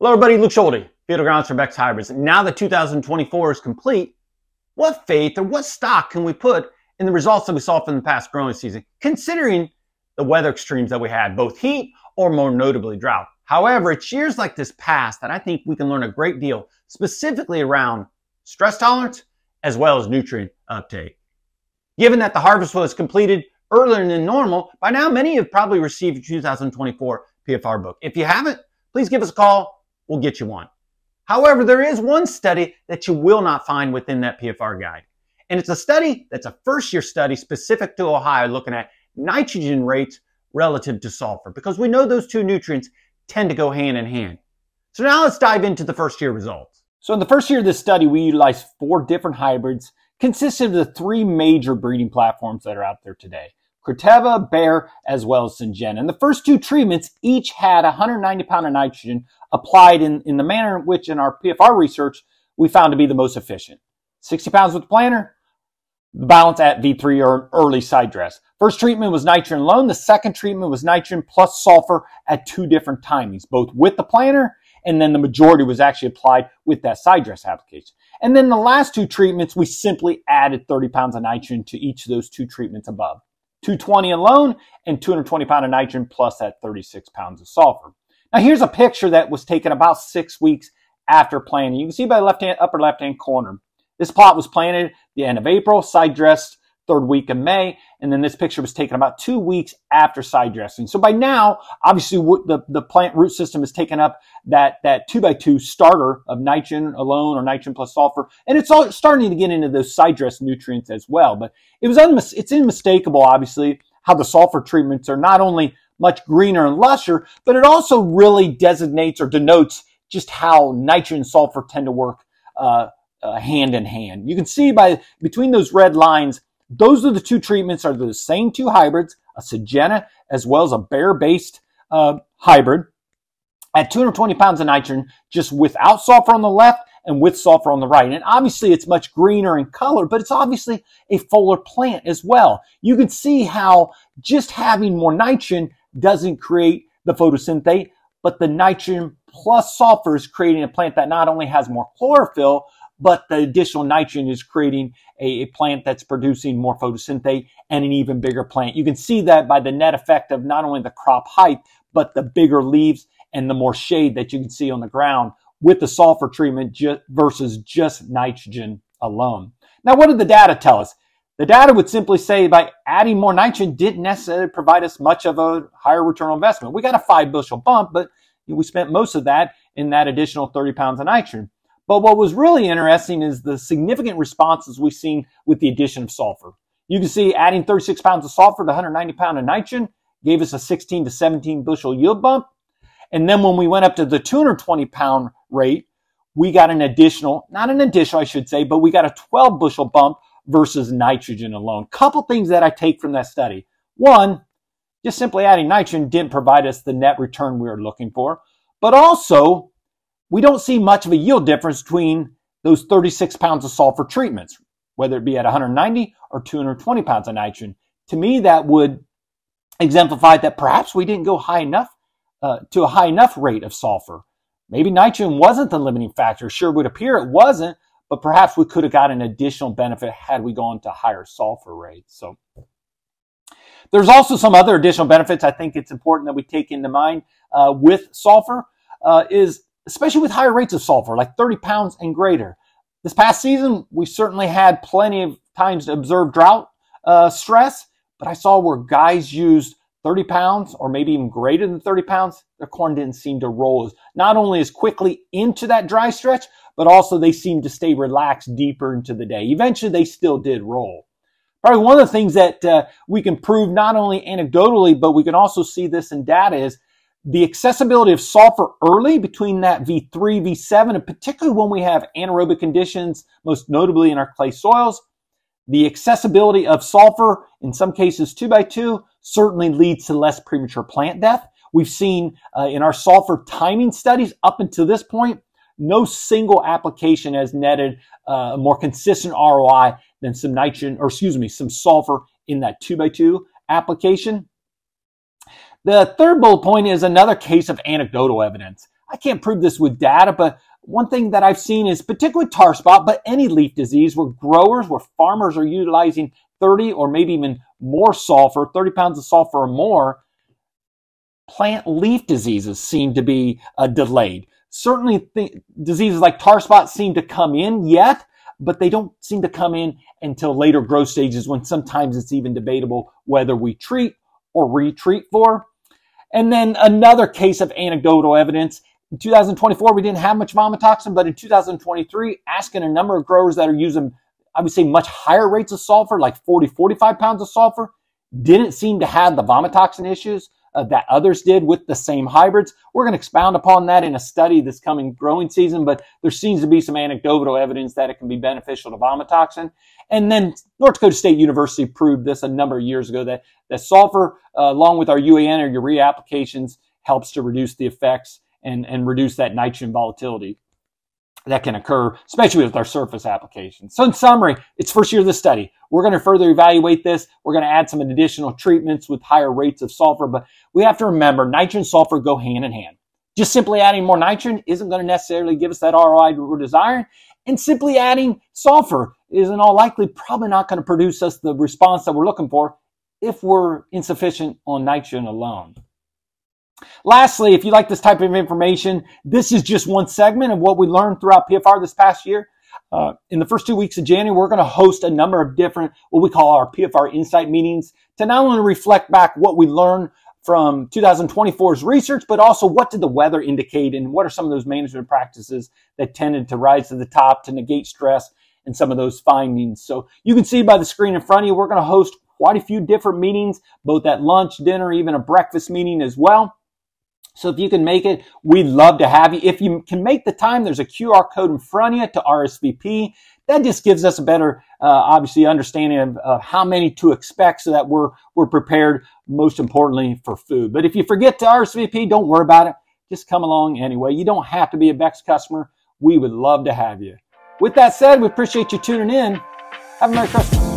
Hello everybody, Luke Schulte, Field Grounds for Beck's Hybrids. Now that 2024 is complete, what faith or what stock can we put in the results that we saw from the past growing season, considering the weather extremes that we had, both heat or more notably drought? However, it's years like this past that I think we can learn a great deal, specifically around stress tolerance as well as nutrient uptake. Given that the harvest was completed earlier than normal, by now many have probably received your 2024 PFR book. If you haven't, please give us a call we'll get you one. However, there is one study that you will not find within that PFR guide. And it's a study that's a first year study specific to Ohio looking at nitrogen rates relative to sulfur because we know those two nutrients tend to go hand in hand. So now let's dive into the first year results. So in the first year of this study, we utilized four different hybrids consisting of the three major breeding platforms that are out there today. Corteva, Bayer, as well as Syngenta. And the first two treatments each had 190 pound of nitrogen applied in, in the manner in which in our PFR research we found to be the most efficient. 60 pounds with the planter, the balance at V3 or early side dress. First treatment was nitrogen alone. The second treatment was nitrogen plus sulfur at two different timings, both with the planter and then the majority was actually applied with that side dress application. And then the last two treatments, we simply added 30 pounds of nitrogen to each of those two treatments above. 220 alone and 220 pound of nitrogen plus that 36 pounds of sulfur. Now here's a picture that was taken about six weeks after planting. You can see by the left hand, upper left hand corner. This plot was planted the end of April, side dressed third week of May, and then this picture was taken about two weeks after side dressing. So by now, obviously the, the plant root system has taken up that, that two by two starter of nitrogen alone or nitrogen plus sulfur, and it's all starting to get into those side dress nutrients as well. But it was unmis- it's unmistakable, obviously, how the sulfur treatments are not only much greener and lusher, but it also really designates or denotes just how nitrogen and sulfur tend to work uh, uh, hand in hand. You can see by between those red lines, those are the two treatments are the same two hybrids, a Syngenta as well as a Bayer-based uh, hybrid at 220 pounds of nitrogen, just without sulfur on the left and with sulfur on the right. And obviously it's much greener in color, but it's obviously a fuller plant as well. You can see how just having more nitrogen doesn't create the photosynthate, but the nitrogen plus sulfur is creating a plant that not only has more chlorophyll, but the additional nitrogen is creating a, a, plant that's producing more photosynthate and an even bigger plant. You can see that by the net effect of not only the crop height, but the bigger leaves and the more shade that you can see on the ground with the sulfur treatment ju- versus just nitrogen alone. Now, what did the data tell us? The data would simply say by adding more nitrogen didn't necessarily provide us much of a higher return on investment. We got a five bushel bump, but we spent most of that in that additional 30 pounds of nitrogen. But what was really interesting is the significant responses we've seen with the addition of sulfur. You can see adding 36 pounds of sulfur to 190 pound of nitrogen gave us a 16 to 17 bushel yield bump. And then when we went up to the 220 pound rate, we got an additional, not an additional, I should say, but we got a 12 bushel bump versus nitrogen alone. Couple things that I take from that study. One, just simply adding nitrogen didn't provide us the net return we were looking for. But also, we don't see much of a yield difference between those 36 pounds of sulfur treatments, whether it be at 190 or 220 pounds of nitrogen. To me, that would exemplify that perhaps we didn't go high enough uh, to a high enough rate of sulfur. Maybe nitrogen wasn't the limiting factor. Sure would appear it wasn't, but perhaps we could have got an additional benefit had we gone to higher sulfur rates. So there's also some other additional benefits I think it's important that we take into mind uh, with sulfur uh, is especially with higher rates of sulfur, like 30 pounds and greater. This past season, we certainly had plenty of times to observe drought uh, stress, but I saw where guys used 30 pounds or maybe even greater than 30 pounds, their corn didn't seem to roll as, not only as quickly into that dry stretch, but also they seemed to stay relaxed deeper into the day. Eventually, they still did roll. Probably one of the things that uh, we can prove not only anecdotally, but we can also see this in data is the accessibility of sulfur early between that V3, V7, and particularly when we have anaerobic conditions, most notably in our clay soils. The accessibility of sulfur, in some cases two by two, certainly leads to less premature plant death. We've seen uh, in our sulfur timing studies up until this point, no single application has netted uh, a more consistent ROI than some nitrogen, or excuse me, some sulfur in that two by two application. The third bullet point is another case of anecdotal evidence. I can't prove this with data, but one thing that I've seen is particularly tar spot, but any leaf disease where growers, where farmers are utilizing 30 or maybe even more sulfur, 30 pounds of sulfur or more, plant leaf diseases seem to be uh, delayed. Certainly diseases like tar spot seem to come in yet, but they don't seem to come in until later growth stages when sometimes it's even debatable whether we treat or retreat for. And then another case of anecdotal evidence. In 2024, we didn't have much vomitoxin, but in 2023, asking a number of growers that are using, I would say, much higher rates of sulfur, like 40, 45 pounds of sulfur, didn't seem to have the vomitoxin issues uh, that others did with the same hybrids. We're going to expound upon that in a study this coming growing season, but there seems to be some anecdotal evidence that it can be beneficial to vomitoxin. And then North Dakota State University proved this a number of years ago that, that sulfur, uh, along with our UAN or urea applications, helps to reduce the effects and, and reduce that nitrogen volatility that can occur, especially with our surface applications. So in summary, it's first year of the study. We're going to further evaluate this. We're going to add some additional treatments with higher rates of sulfur, but we have to remember nitrogen and sulfur go hand in hand. Just simply adding more nitrogen isn't going to necessarily give us that ROI we're desiring. And simply adding sulfur is in all likely probably not going to produce us the response that we're looking for if we're insufficient on nitrogen alone. Lastly, if you like this type of information, this is just one segment of what we learned throughout PFR this past year. Uh, in the first two weeks of January, we're going to host a number of different, what we call our PFR Insight meetings to not only reflect back what we learned from 2024's research, but also what did the weather indicate and what are some of those management practices that tended to rise to the top to negate stress and some of those findings. So you can see by the screen in front of you, we're going to host quite a few different meetings, both at lunch, dinner, even a breakfast meeting as well. So if you can make it, we'd love to have you. If you can make the time, there's a QR code in front of you to RSVP. That just gives us a better, uh, obviously, understanding of, of how many to expect so that we're, we're prepared, most importantly, for food. But if you forget to RSVP, don't worry about it. Just come along anyway. You don't have to be a Beck's customer. We would love to have you. With that said, we appreciate you tuning in. Have a Merry Christmas.